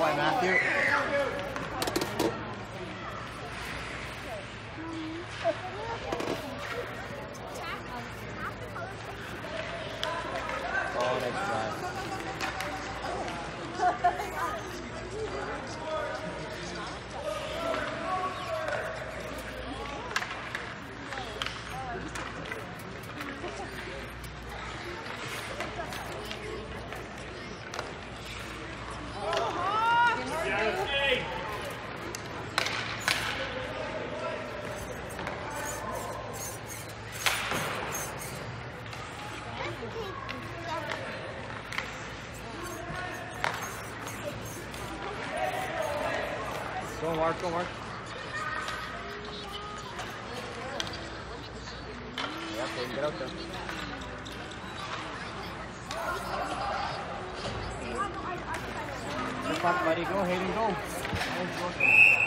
Boy, Matthew. Oh, that's Go, Mark. Go, Mark. Yeah, okay, get out there. Good buddy. Go. Go. Nice work.